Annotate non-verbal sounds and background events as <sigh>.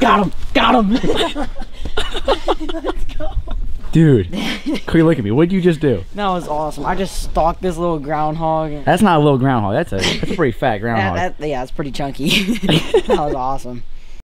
Got him! Got him! Let's go, Dude, Cody, look at me. What'd you just do? that was awesome. I just stalked this little groundhog. That's not a little groundhog. That's a that's a pretty fat groundhog. That, that, yeah, it's pretty chunky. <laughs> that was awesome.